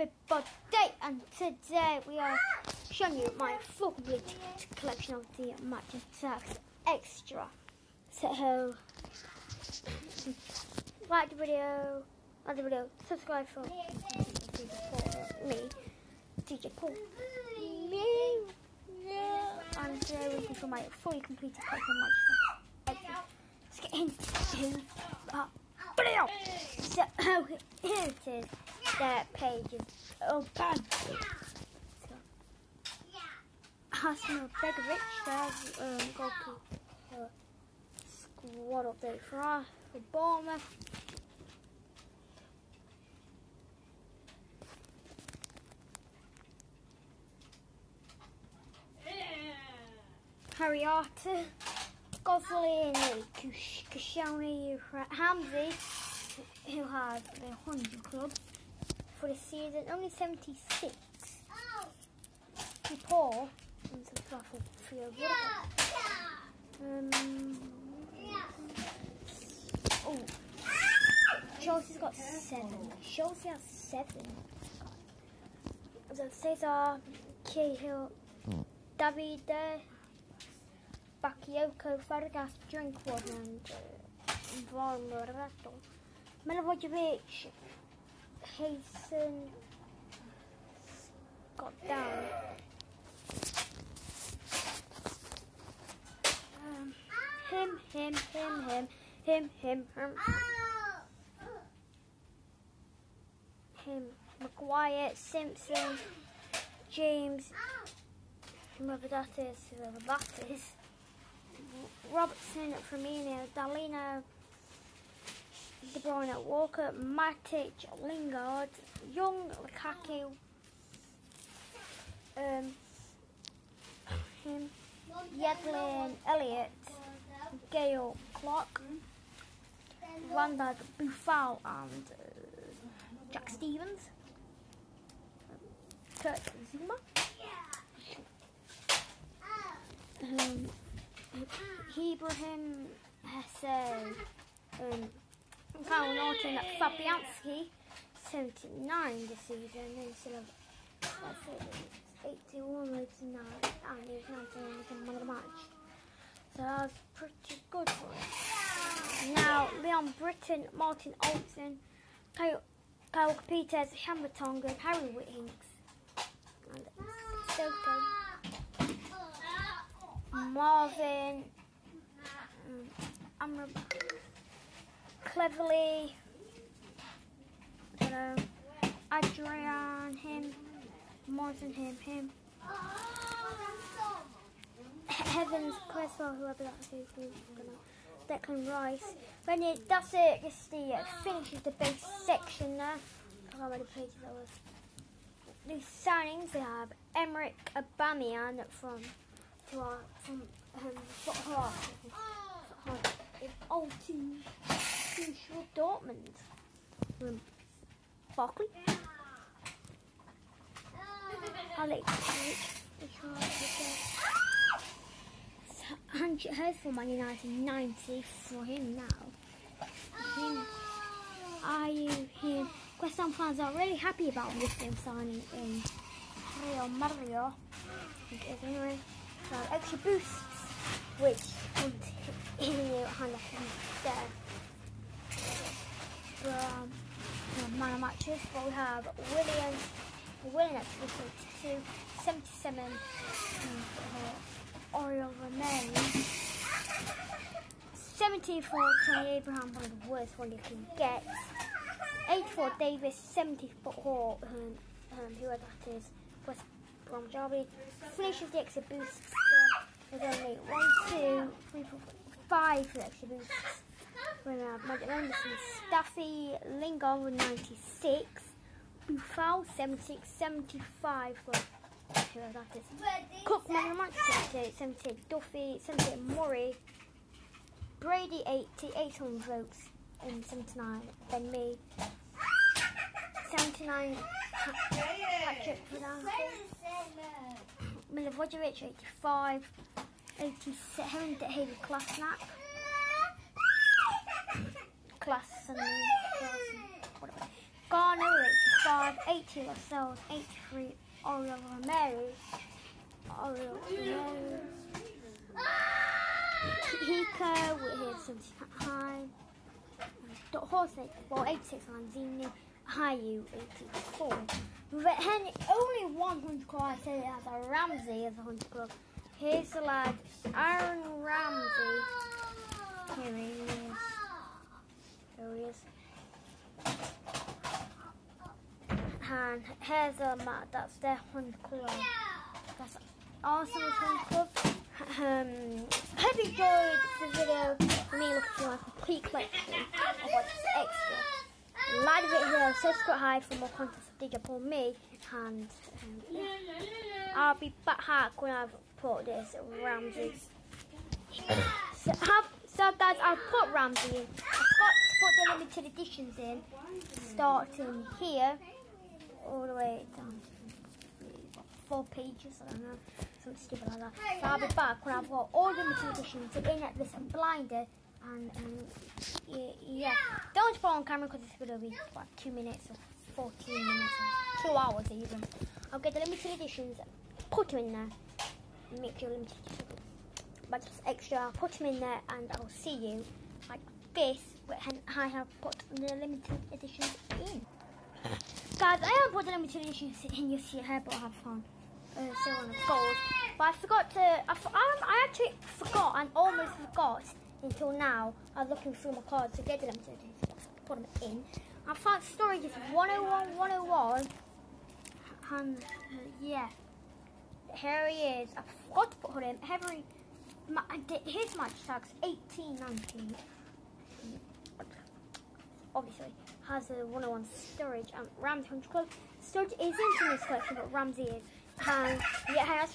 everybody and today we are showing you my full complete collection of the Match Attax Extra. So like the video, like the video, subscribe for me, DJ Paul. Me and today we're looking for my fully completed collection of Match Attax. Let's get into that video. So here it is their page is open. So, Arsenal Begovic, there's um, goalkeeper squad update for us, for Bournemouth. Harry Arter, Gosling, Kashani, Hamzy, who has the 100 club for the season. Only 76. Too poor. Um, yeah. oh, Chelsea's got seven. Chelsea has seven. So Cesar, Cahill, Davide, Bakayoko, Vargas, Drinkwater, and uh, Von Morato. Milivojevic, Hasten got down. Um, him, him, him, him, him, him, him. Him, Maguire, Simpson, James, whoever that is, whoever that is. Robertson, Firmino, Dalina, Bruyne, Walker, Matic, Lingard, Young, Lukaku, um, him, Yedlin, Elliott, Gayle, Clark, Randad, Boufal, and uh, Jack Stephens, Kurt Zouma. Um, Ibrahim Hesse, um, Kyle Naughton at Fabianski, 79 this season instead of that's it, 81 89 and he's 19 in one of the match. So that's pretty good for him. Now, Leon Britton, Martin Alton, Kyle, Kyle Peters, Shambatonga, Harry Whithinks, and Stoker, Marvin, um, Amrabat cleverly, know, Adrian, him, Morrison, him, him. Heavens, Cresswell, whoever that is, who's gonna, Declan Rice. When it, that's it, just the, finishes the base section there. I was. These signings, we have Emerick Aubameyang from, to our, from, um, to Borussia Dortmund. Um, Barkley. Alex and here's for Man United 90 for him now. Him, are you here? West Ham fans are really happy about Muslim signing in Real Mario. Anyway, so extra boosts, which continue on the there from um, Man Matches, we have William, William actually 2, 77 uh, Oriole Remain, 74 Tony Abraham, one the worst one you can get, 84 Davis, 74 um, um, whoever that is, West Brom Derby, finishes the extra boosts, uh, there's only 1, 2, 3, 4, 5 extra boosts. We uh, have Magic Anderson, Staffy, Lingard with 96, Boufal 76, 75 for whoever that? Is. Cook, Man Match 78, 78, Duffy, 78, Murray, Brady 80, 800 votes, and 79, then me. 79, Patrick Milivojevic 85, 87, David Klasnak class and whatever. Garner 85, 80 Lascelles, 83 Oriel Romero, Oriel Romero, Hiko with his 79, Dot Horse 84, 86 Lanzini, Hayu 84. But Henry, only one hunter club I say it has a Ramsey as a hunter club. Here's the lad, Aaron Ramsey. Here he is. Is. And here's a mat, that's their hunt club. That's Arsenal's hunt club. Um, hope you enjoyed the video me looking through my complete collection of what's extra. Like the video, subscribe for more content of Digger for me, and um. I'll be back when I've put this Ramsey. So, have, so guys, I'll put Ramsey in. Put the limited editions in, starting here all the way down to four pages, I don't know, something stupid like that. So I'll be back when I've got all the limited editions in at this blinder and um, yeah, yeah. Don't put on camera because it's going to be what, two minutes or 14 minutes or two hours even. I'll get the limited editions, put them in there, make sure limited editions. But just extra, I'll put them in there and I'll see you like this, I have put the limited editions in. Guys, I haven't put the limited editions in your see I have fun. Uh, silver and gold. But I forgot to, I, I actually forgot and almost forgot until now. I was looking through my cards to get the limited editions, put them in. I found storage is 101, 101. And uh, yeah, here he is. I forgot to put him. Every, my, his Match Attax 18, 19 obviously has a 101 storage um, and Ramsey Hunter Club. Storage isn't in this collection, but Ramsey is. And yeah, has